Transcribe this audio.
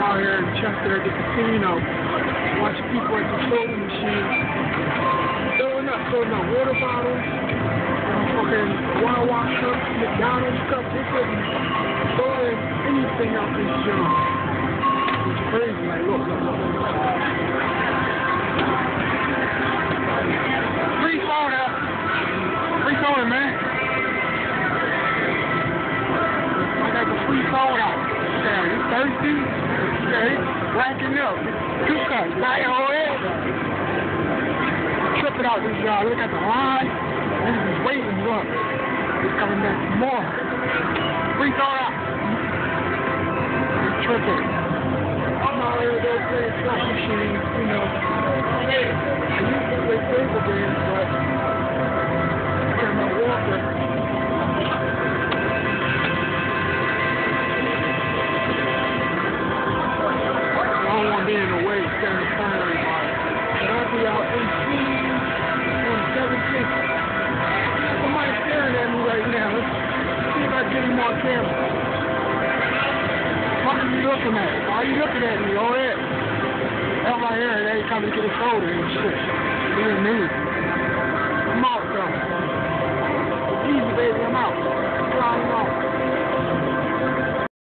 Out here in Chester at the casino, watching people at the soda machine, filling up, filling up water bottles, fucking Wawa cups, McDonald's cups. They couldn't throw in anything out this joint. It's crazy. Like, look. Free soda. Free soda, man. I got the free soda. Yeah, you thirsty? Yeah, he racking up. Two cups, right on it. Tripping out this y'all. Look at the line. This is waiting. Look. He's coming back for more. Free soda. He's tripping. I'm out here though playing slot machines, you the. But I'll be out 18 on 17th. Somebody's staring at me right now. Let's see if I get him on camera. What are you looking at? Why are you looking at me? Oh, yeah. That's my hair, they coming to get a soda and shit.